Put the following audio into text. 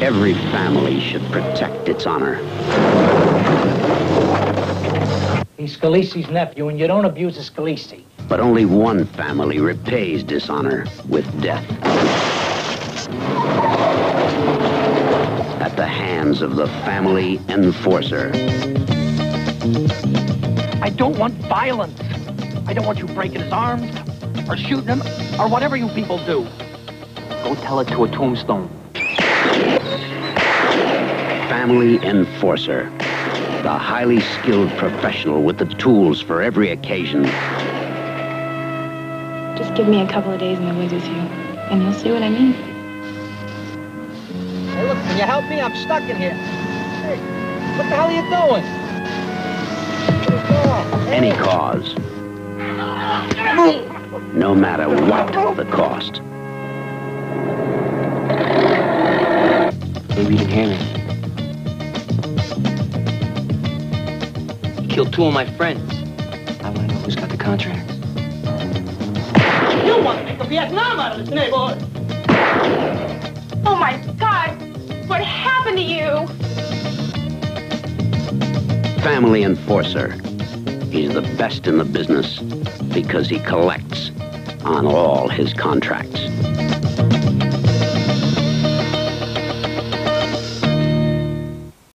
Every family should protect its honor. He's Scalise's nephew, and you don't abuse a Scalise. But only one family repays dishonor with death. At the hands of the family enforcer. I don't want violence. I don't want you breaking his arms or shooting him or whatever you people do. Go tell it to a tombstone. Family Enforcer. The highly skilled professional with the tools for every occasion. Just give me a couple of days in the woods with you, and you'll see what I mean. Hey, look, can you help me? I'm stuck in here. Hey, what the hell are you doing? Any cause. No matter what the cost. Maybe you didn't hear me. Killed two of my friends. I want to know who's got the contracts. You want to make the Vietnam out of this neighborhood. Oh my God! What happened to you? Family Enforcer. He's the best in the business because he collects on all his contracts.